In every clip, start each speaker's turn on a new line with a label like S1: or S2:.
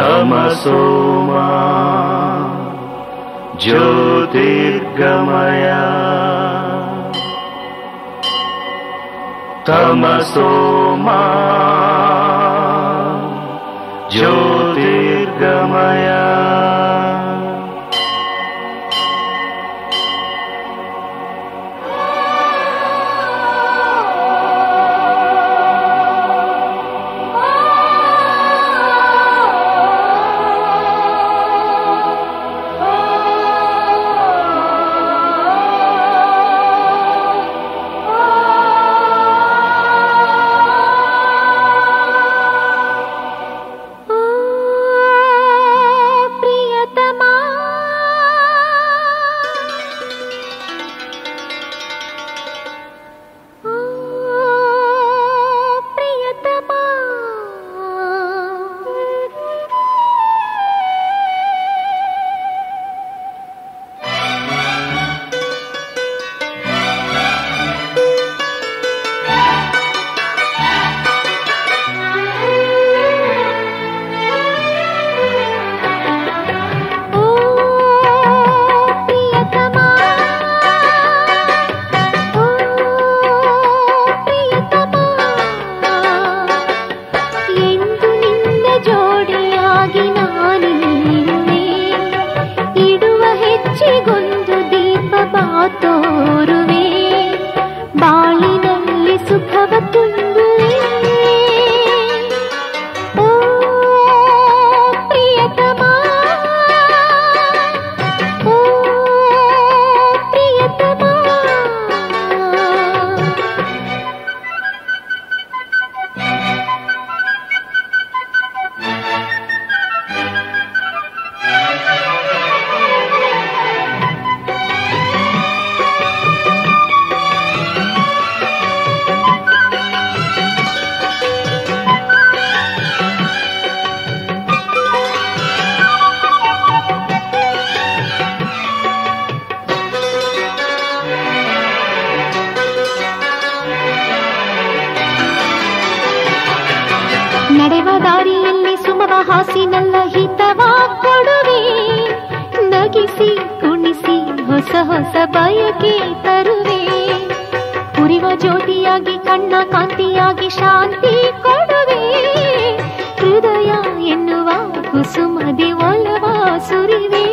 S1: तमसो मा ज्योतिर्गमय।
S2: तमसो मा ज्योतिर्गमया। ಹಾಸಿನಲ್ಲ ಹಿತವ ಕೊಡುವೆ ನಗಿಸಿ, ಕುಣಿಸಿ, ಹೊಸ ಹೊಸ ಬಯಕೆ ತರುವೆ. ಕುರಿವ ಜ್ಯೋತಿಯಾಗಿ, ಕಣ್ಣ ಕಾಂತಿಯಾಗಿ ಶಾಂತಿ ಕೊಡುವೆ. ಹೃದಯ ಎನ್ನುವ ಕುಸುಮದಿ ಒಲವ ಸುರಿವೆ.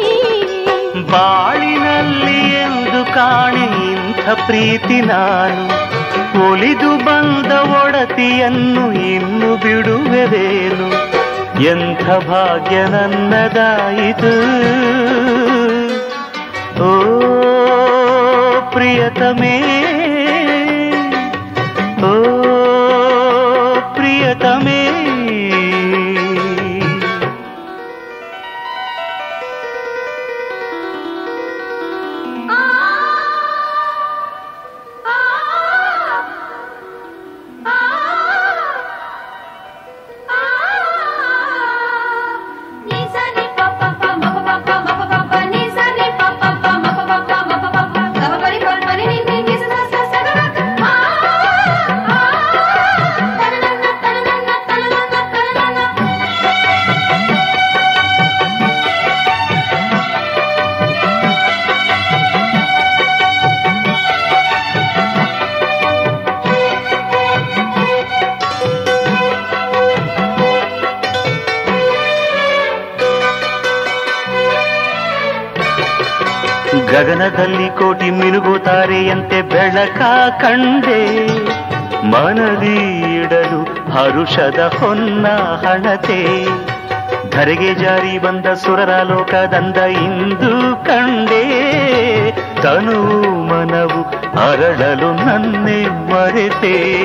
S1: ಬಾಳಿನಲ್ಲಿ ಎಂದು ಕಾಣೆ ಇಂಥ ಪ್ರೀತಿ ನಾನು. ಒಲಿದು ಬಂದ ಒಡತಿಯನ್ನು ಇನ್ನು ಬಿಡುವೆದೇನು ಎಂಥ ಭಾಗ್ಯ ನನ್ನದಾಯಿತು ಓ ಪ್ರಿಯತಮೇ ಗಗನದಲ್ಲಿ ಕೋಟಿ ಮಿನುಗುತ್ತಾರೆಯಂತೆ ಬೆಳಕ ಕಂಡೆ. ಮನದಿ ಇಡಲು ಹರುಷದ ಹೊನ್ನ ಹಣತೆ. ಧರೆಗೆ ಜಾರಿ ಬಂದ ಸುರರ ಲೋಕದಂದ ಇಂದು ಕಂಡೆ. ತನು ಮನವು ಅರಳಲು ನನ್ನೆ ಮರೆತೆ.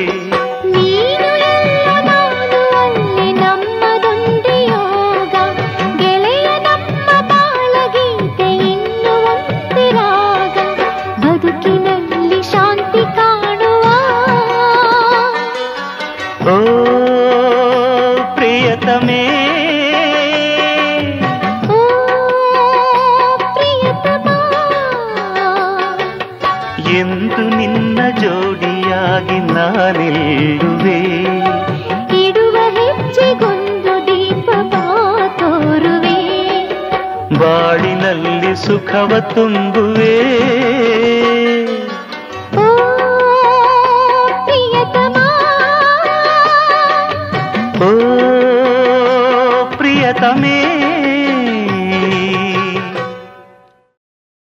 S1: ಎಂದು ನಿನ್ನ ಜೋಡಿಯಾಗಿ ನಾನಿಲ್ಲುವೆ ಇಡುವ ಹೆಜ್ಜೆಗೊಂದು
S2: ದೀಪ ತೋರುವೆ
S1: ಬಾಳಿನಲ್ಲಿ ಸುಖವ ತುಂಬುವೆ